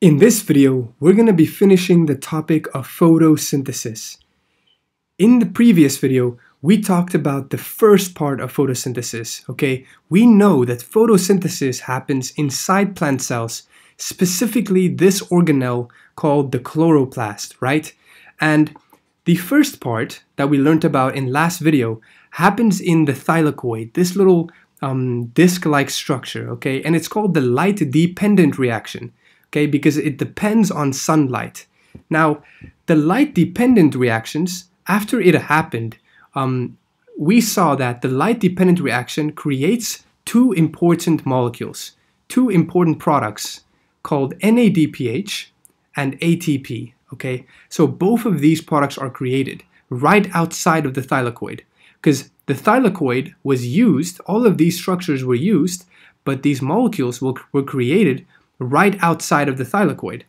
In this video, we're going to be finishing the topic of photosynthesis. In the previous video, we talked about the first part of photosynthesis, okay? We know that photosynthesis happens inside plant cells, specifically this organelle called the chloroplast, right? And the first part that we learned about in last video happens in the thylakoid, this little um, disc-like structure, okay? And it's called the light-dependent reaction okay, because it depends on sunlight. Now, the light-dependent reactions, after it happened, um, we saw that the light-dependent reaction creates two important molecules, two important products called NADPH and ATP, okay? So both of these products are created right outside of the thylakoid because the thylakoid was used, all of these structures were used, but these molecules were, were created right outside of the thylakoid.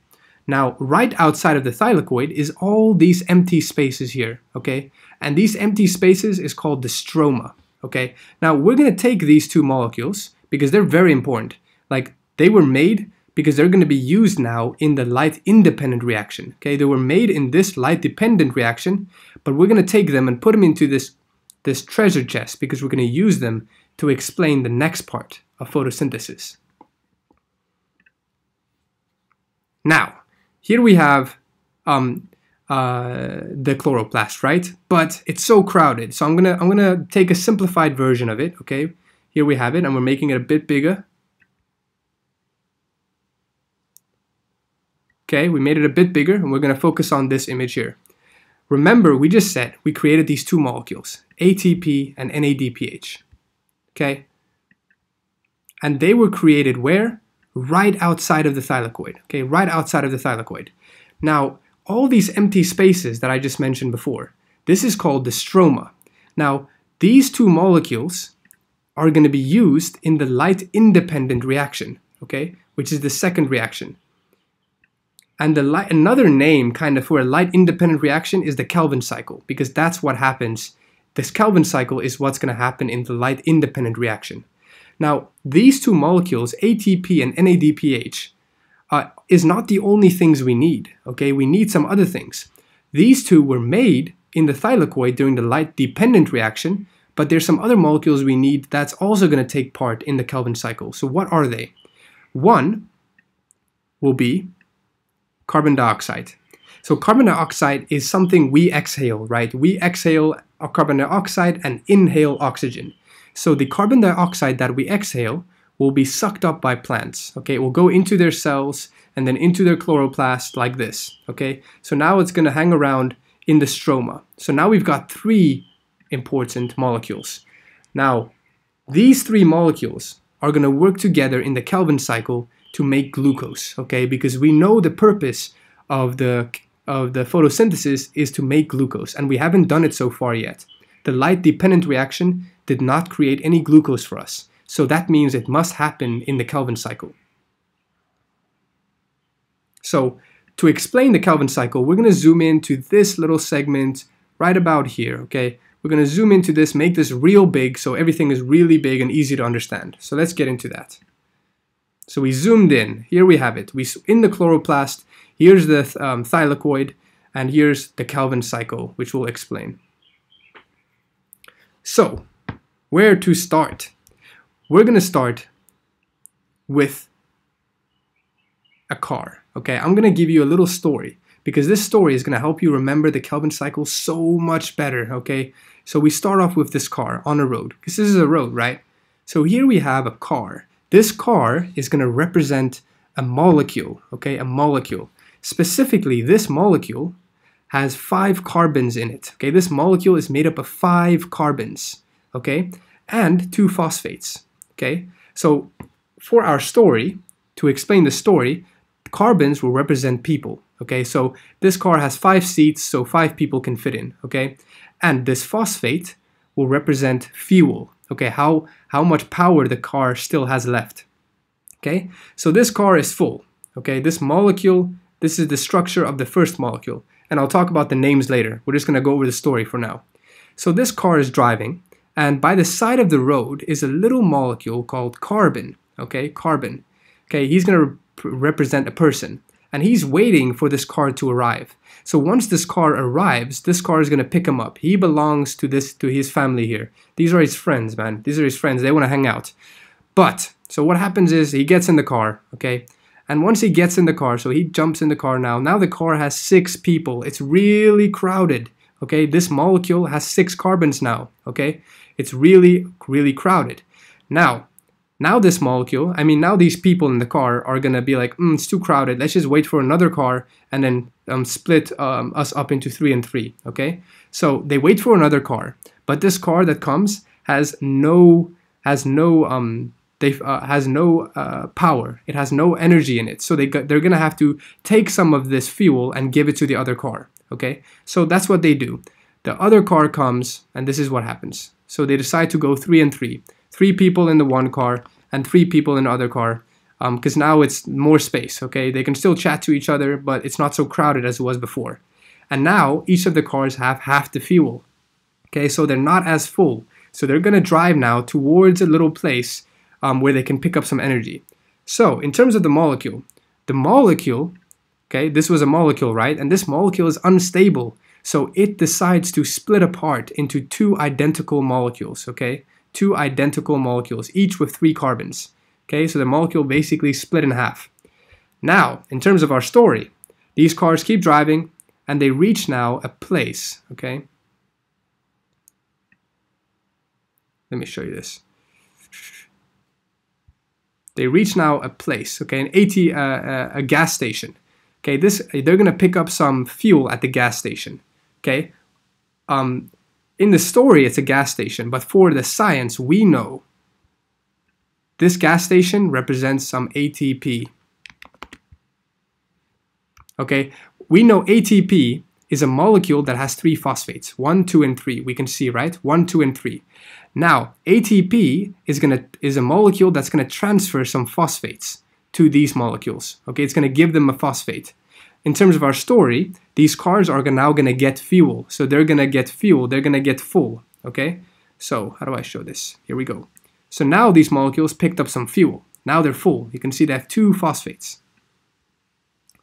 Now, right outside of the thylakoid is all these empty spaces here, okay? And these empty spaces is called the stroma, okay? Now, we're gonna take these two molecules because they're very important. Like, they were made because they're gonna be used now in the light-independent reaction, okay? They were made in this light-dependent reaction, but we're gonna take them and put them into this, this treasure chest because we're gonna use them to explain the next part of photosynthesis. Now, here we have um, uh, the chloroplast, right? But it's so crowded, so I'm gonna I'm gonna take a simplified version of it. Okay, here we have it, and we're making it a bit bigger. Okay, we made it a bit bigger, and we're gonna focus on this image here. Remember, we just said we created these two molecules, ATP and NADPH. Okay, and they were created where? Right outside of the thylakoid, okay, right outside of the thylakoid. Now, all these empty spaces that I just mentioned before, this is called the stroma. Now, these two molecules are going to be used in the light-independent reaction, okay, which is the second reaction. And the light, another name kind of for a light-independent reaction is the Calvin cycle, because that's what happens. This Calvin cycle is what's going to happen in the light-independent reaction. Now, these two molecules, ATP and NADPH, uh, is not the only things we need, okay? We need some other things. These two were made in the thylakoid during the light-dependent reaction, but there's some other molecules we need that's also going to take part in the Calvin cycle. So what are they? One will be carbon dioxide. So carbon dioxide is something we exhale, right? We exhale carbon dioxide and inhale oxygen. So the carbon dioxide that we exhale will be sucked up by plants. Okay, it will go into their cells and then into their chloroplast like this. Okay, so now it's going to hang around in the stroma. So now we've got three important molecules. Now, these three molecules are going to work together in the Calvin cycle to make glucose. Okay, because we know the purpose of the of the photosynthesis is to make glucose, and we haven't done it so far yet. The light-dependent reaction did not create any glucose for us. So that means it must happen in the Calvin cycle. So to explain the Calvin cycle, we're going to zoom into this little segment right about here, okay? We're going to zoom into this, make this real big so everything is really big and easy to understand. So let's get into that. So we zoomed in. Here we have it. We In the chloroplast, here's the um, thylakoid, and here's the Calvin cycle, which we'll explain. So where to start. We're going to start with a car. Okay, I'm going to give you a little story because this story is going to help you remember the Calvin cycle so much better. Okay, so we start off with this car on a road because this is a road, right? So here we have a car. This car is going to represent a molecule, okay, a molecule. Specifically, this molecule has five carbons in it. Okay, this molecule is made up of five carbons okay, and two phosphates, okay? So for our story, to explain the story, carbons will represent people, okay? So this car has five seats, so five people can fit in, okay? And this phosphate will represent fuel, okay? How, how much power the car still has left, okay? So this car is full, okay? This molecule, this is the structure of the first molecule, and I'll talk about the names later. We're just gonna go over the story for now. So this car is driving, and by the side of the road is a little molecule called carbon. Okay, carbon. Okay, he's going to rep represent a person. and he's waiting for this car to arrive. So once this car arrives, this car is going to pick him up. He belongs to this to his family here. These are his friends, man. These are his friends. They want to hang out. But so what happens is he gets in the car, okay? And once he gets in the car, so he jumps in the car now. Now the car has 6 people. It's really crowded. Okay? This molecule has 6 carbons now, okay? It's really really crowded. Now, now this molecule, I mean, now these people in the car are gonna be like, mm, it's too crowded. Let's just wait for another car and then um, split um, us up into three and three. Okay, so they wait for another car, but this car that comes has no has no um they uh, has no uh, power. It has no energy in it. So they they're gonna have to take some of this fuel and give it to the other car. Okay, so that's what they do. The other car comes, and this is what happens. So they decide to go three and three. Three people in the one car and three people in the other car because um, now it's more space okay? They can still chat to each other but it's not so crowded as it was before. And now each of the cars have half the fuel okay? So they're not as full. So they're going to drive now towards a little place um, where they can pick up some energy. So in terms of the molecule the molecule okay? This was a molecule right? And this molecule is unstable so it decides to split apart into two identical molecules okay two identical molecules, each with three carbons. Okay, so the molecule basically split in half. Now, in terms of our story, these cars keep driving and they reach now a place, okay? Let me show you this. They reach now a place, okay, an AT, uh, uh, a gas station. Okay, this they're gonna pick up some fuel at the gas station. Okay, um, in the story, it's a gas station, but for the science, we know this gas station represents some ATP. Okay, we know ATP is a molecule that has three phosphates, one, two, and three. We can see, right? One, two, and three. Now, ATP is gonna is a molecule that's gonna transfer some phosphates to these molecules. Okay, it's gonna give them a phosphate in terms of our story, these cars are now going to get fuel. So they're going to get fuel. They're going to get full. Okay. So how do I show this? Here we go. So now these molecules picked up some fuel. Now they're full. You can see they have two phosphates.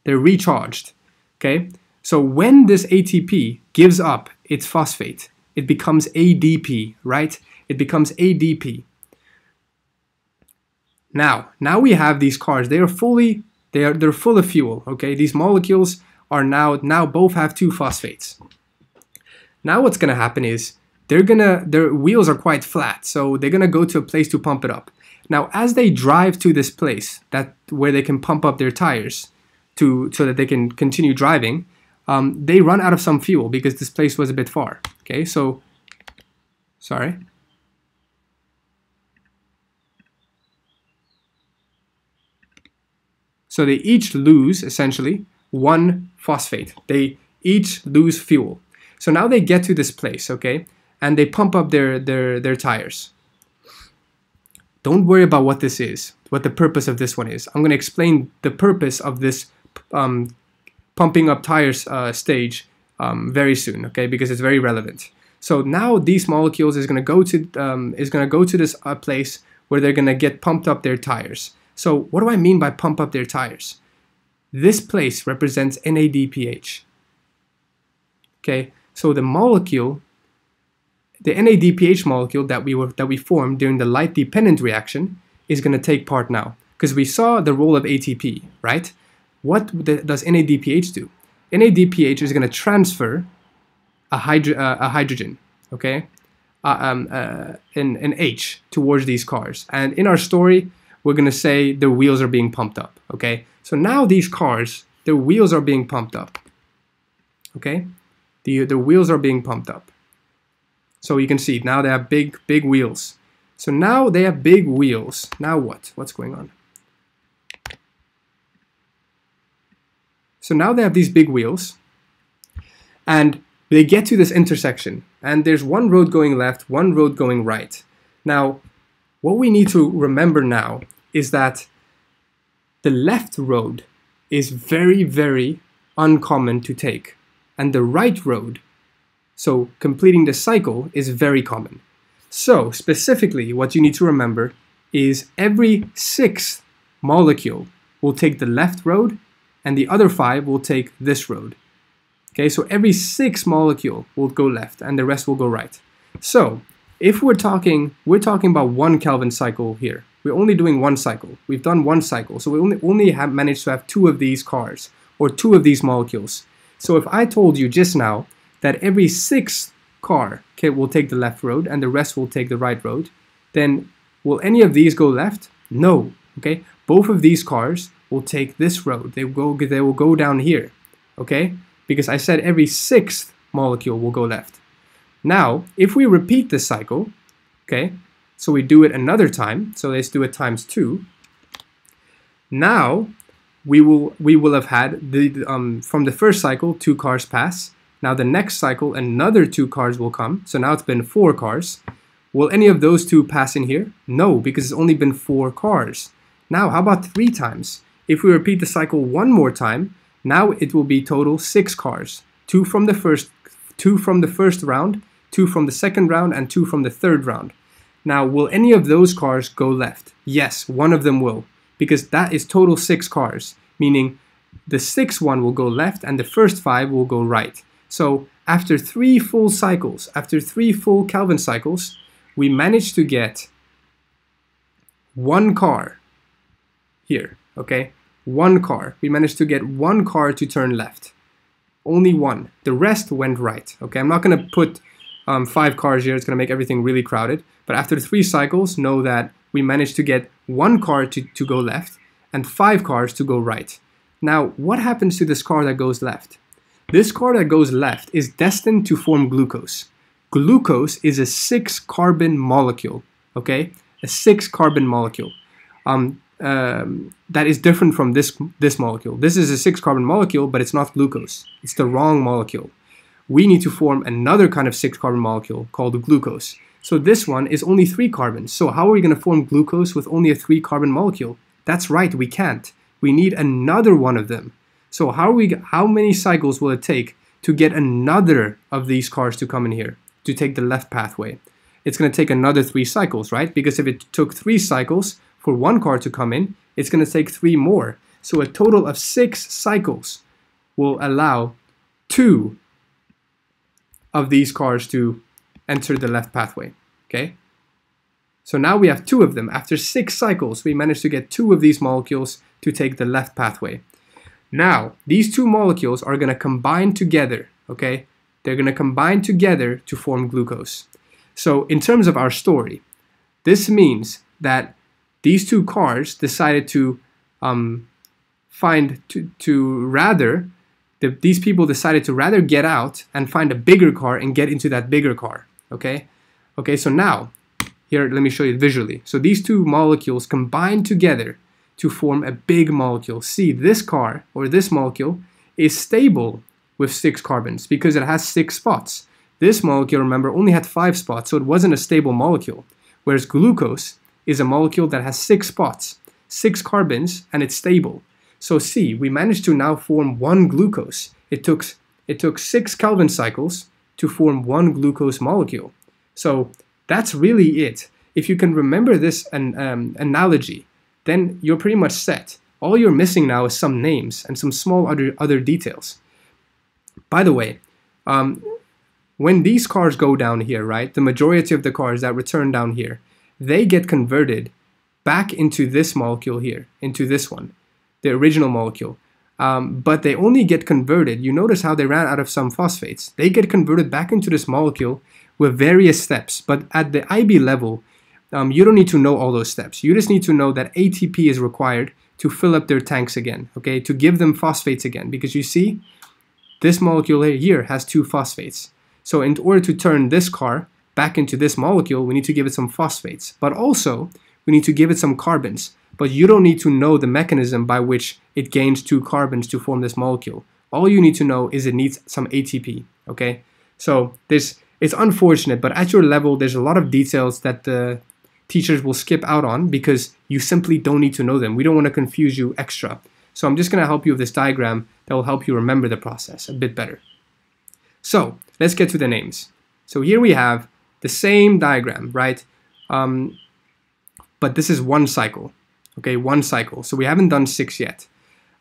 They're recharged. Okay. So when this ATP gives up its phosphate, it becomes ADP, right? It becomes ADP. Now, now we have these cars. They are fully they are they're full of fuel. Okay, these molecules are now now both have two phosphates. Now what's gonna happen is they're gonna their wheels are quite flat, so they're gonna go to a place to pump it up. Now as they drive to this place that where they can pump up their tires to so that they can continue driving, um, they run out of some fuel because this place was a bit far. Okay, so sorry. So they each lose essentially one phosphate. They each lose fuel. So now they get to this place, okay, and they pump up their their their tires. Don't worry about what this is, what the purpose of this one is. I'm going to explain the purpose of this um, pumping up tires uh, stage um, very soon, okay, because it's very relevant. So now these molecules is going to go to um, is going to go to this uh, place where they're going to get pumped up their tires. So what do I mean by pump up their tires? This place represents NADPH. Okay, so the molecule, the NADPH molecule that we were that we formed during the light dependent reaction is going to take part now because we saw the role of ATP, right? What does NADPH do? NADPH is going to transfer a, hydro, uh, a hydrogen, okay, uh, um, uh, an, an H towards these cars. And in our story, we're going to say the wheels are being pumped up, okay? So now these cars, their wheels are being pumped up, okay? The, the wheels are being pumped up. So you can see now they have big, big wheels. So now they have big wheels. Now what? What's going on? So now they have these big wheels and they get to this intersection and there's one road going left, one road going right. Now, what we need to remember now is that the left road is very, very uncommon to take, and the right road, so completing the cycle, is very common. So, specifically, what you need to remember is every sixth molecule will take the left road, and the other five will take this road. Okay, so every sixth molecule will go left and the rest will go right. So if we're talking, we're talking about one Calvin cycle here. We're only doing one cycle. We've done one cycle. So we only, only have managed to have two of these cars or two of these molecules. So if I told you just now that every sixth car okay, will take the left road and the rest will take the right road, then will any of these go left? No. Okay, both of these cars will take this road. They will go. They will go down here. Okay, because I said every sixth molecule will go left. Now, if we repeat this cycle, okay, so we do it another time. So let's do it times two. Now we will we will have had the um, from the first cycle two cars pass. Now the next cycle another two cars will come. So now it's been four cars. Will any of those two pass in here? No, because it's only been four cars. Now how about three times? If we repeat the cycle one more time, now it will be total six cars. Two from the first two from the first round, two from the second round, and two from the third round. Now, will any of those cars go left? Yes, one of them will, because that is total six cars, meaning the sixth one will go left and the first five will go right. So after three full cycles, after three full Calvin cycles, we managed to get one car here, okay? One car. We managed to get one car to turn left. Only one. The rest went right, okay? I'm not going to put um, five cars here. It's going to make everything really crowded. But after three cycles, know that we managed to get one car to, to go left and five cars to go right. Now, what happens to this car that goes left? This car that goes left is destined to form glucose. Glucose is a six carbon molecule, okay? A six carbon molecule. Um, um, that is different from this, this molecule. This is a six carbon molecule, but it's not glucose. It's the wrong molecule we need to form another kind of six carbon molecule called glucose. So this one is only three carbons. So how are we going to form glucose with only a three carbon molecule? That's right, we can't. We need another one of them. So how we how many cycles will it take to get another of these cars to come in here to take the left pathway? It's going to take another 3 cycles, right? Because if it took 3 cycles for one car to come in, it's going to take 3 more. So a total of 6 cycles will allow two of these cars to enter the left pathway, okay? So now we have two of them. After six cycles, we managed to get two of these molecules to take the left pathway. Now, these two molecules are going to combine together, okay? They're going to combine together to form glucose. So in terms of our story, this means that these two cars decided to um, find, to, to rather the, these people decided to rather get out and find a bigger car and get into that bigger car. Okay, okay. So now, here, let me show you visually. So these two molecules combine together to form a big molecule. See, this car or this molecule is stable with six carbons because it has six spots. This molecule, remember, only had five spots, so it wasn't a stable molecule. Whereas glucose is a molecule that has six spots, six carbons, and it's stable. So see, we managed to now form one glucose. It took, it took six Calvin cycles to form one glucose molecule. So that's really it. If you can remember this an, um, analogy, then you're pretty much set. All you're missing now is some names and some small other, other details. By the way, um, when these cars go down here, right, the majority of the cars that return down here, they get converted back into this molecule here, into this one the original molecule. Um, but they only get converted. You notice how they ran out of some phosphates. They get converted back into this molecule with various steps. But at the IB level, um, you don't need to know all those steps. You just need to know that ATP is required to fill up their tanks again, okay, to give them phosphates again. Because you see, this molecule here has two phosphates. So in order to turn this car back into this molecule, we need to give it some phosphates. But also, we need to give it some carbons but you don't need to know the mechanism by which it gains two carbons to form this molecule. All you need to know is it needs some ATP, okay? So this it's unfortunate, but at your level, there's a lot of details that the teachers will skip out on because you simply don't need to know them. We don't want to confuse you extra. So I'm just going to help you with this diagram that will help you remember the process a bit better. So let's get to the names. So here we have the same diagram, right? Um, but this is one cycle okay, one cycle. So we haven't done six yet.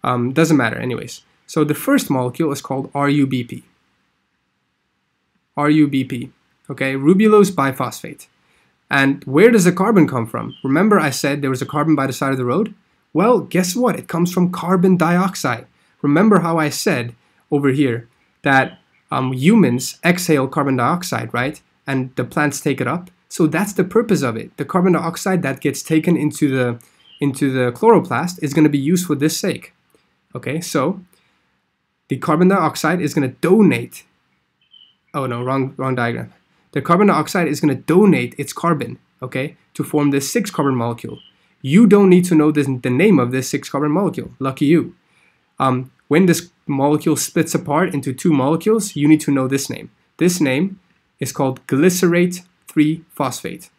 Um, doesn't matter anyways. So the first molecule is called RUBP. RUBP, okay, ribulose biphosphate. And where does the carbon come from? Remember I said there was a carbon by the side of the road? Well, guess what? It comes from carbon dioxide. Remember how I said over here that um, humans exhale carbon dioxide, right? And the plants take it up. So that's the purpose of it. The carbon dioxide that gets taken into the into the chloroplast is going to be used for this sake. Okay, so the carbon dioxide is going to donate. Oh no, wrong wrong diagram. The carbon dioxide is going to donate its carbon, okay, to form this six carbon molecule. You don't need to know this, the name of this six carbon molecule. Lucky you. Um, when this molecule splits apart into two molecules, you need to know this name. This name is called glycerate 3 phosphate.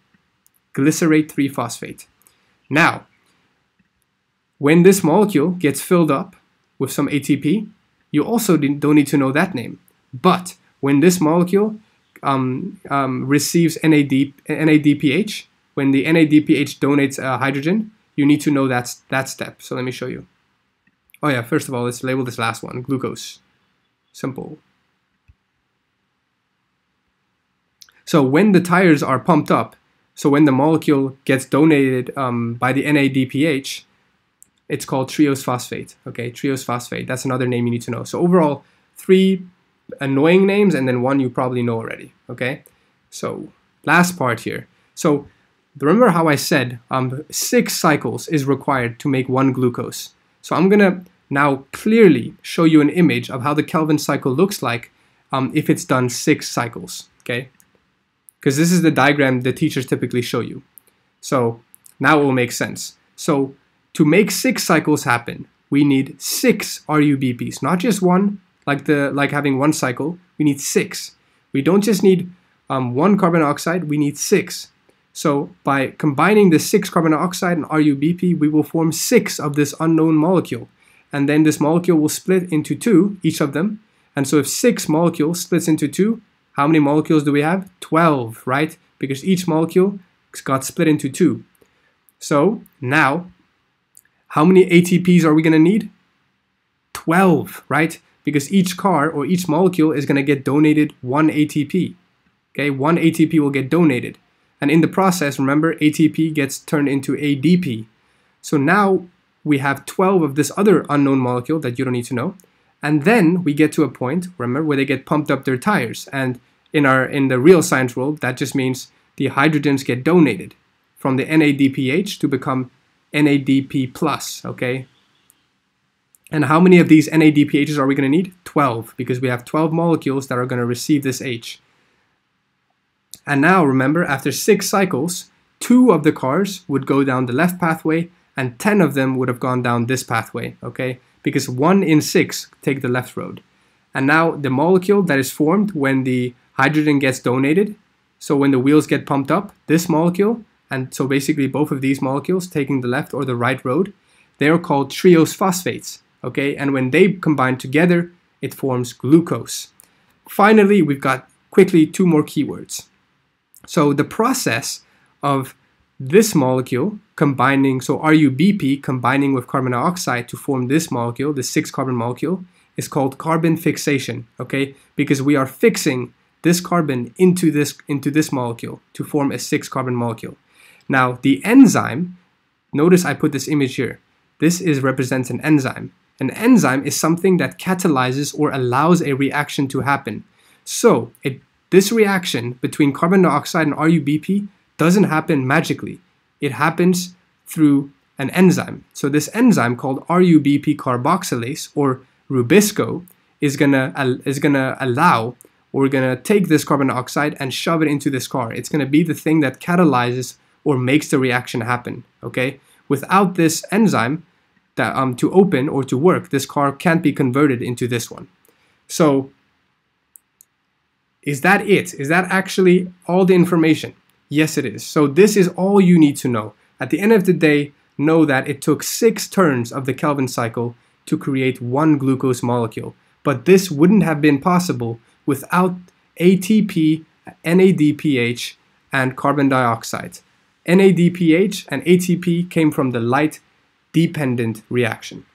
Glycerate 3 phosphate. Now, when this molecule gets filled up with some ATP, you also don't need to know that name. But when this molecule um, um, receives NAD, NADPH, when the NADPH donates uh, hydrogen, you need to know that's that step. So let me show you. Oh yeah, first of all, let's label this last one, glucose. Simple. So when the tires are pumped up, so when the molecule gets donated um, by the NADPH, it's called triose phosphate. Okay, triose phosphate. That's another name you need to know. So overall, three annoying names and then one you probably know already. Okay, so last part here. So remember how I said um, six cycles is required to make one glucose. So I'm gonna now clearly show you an image of how the Calvin cycle looks like um, if it's done six cycles. Okay, because this is the diagram the teachers typically show you. So now it will make sense. So to make six cycles happen, we need six RUBPs, not just one, like the like having one cycle. We need six. We don't just need um, one carbon dioxide, we need six. So by combining the six carbon dioxide and RUBP, we will form six of this unknown molecule. And then this molecule will split into two, each of them. And so if six molecules splits into two, how many molecules do we have? 12, right? Because each molecule got split into two. So now how many ATPs are we going to need? 12, right? Because each car or each molecule is going to get donated one ATP. Okay, one ATP will get donated. And in the process, remember, ATP gets turned into ADP. So now we have 12 of this other unknown molecule that you don't need to know. And then we get to a point, remember, where they get pumped up their tires. And in our in the real science world, that just means the hydrogens get donated from the NADPH to become NADP plus, okay? And how many of these NADPHs are we going to need? 12, because we have 12 molecules that are going to receive this H. And now remember, after six cycles, two of the cars would go down the left pathway and 10 of them would have gone down this pathway, okay? Because one in six take the left road. And now the molecule that is formed when the hydrogen gets donated, so when the wheels get pumped up, this molecule and so basically both of these molecules taking the left or the right road, they are called triose phosphates, okay? And when they combine together, it forms glucose. Finally, we've got quickly two more keywords. So the process of this molecule combining, so RUBP combining with carbon dioxide to form this molecule, the six carbon molecule, is called carbon fixation, okay? Because we are fixing this carbon into this, into this molecule to form a six carbon molecule. Now, the enzyme, notice I put this image here. This is represents an enzyme. An enzyme is something that catalyzes or allows a reaction to happen. So, it, this reaction between carbon dioxide and RUBP doesn't happen magically. It happens through an enzyme. So this enzyme called RUBP carboxylase or Rubisco is gonna is gonna allow or gonna take this carbon dioxide and shove it into this car. It's gonna be the thing that catalyzes or makes the reaction happen, okay? Without this enzyme that, um, to open or to work, this car can't be converted into this one. So is that it? Is that actually all the information? Yes, it is. So this is all you need to know. At the end of the day, know that it took six turns of the Calvin cycle to create one glucose molecule. But this wouldn't have been possible without ATP, NADPH, and carbon dioxide. NADPH and ATP came from the light dependent reaction.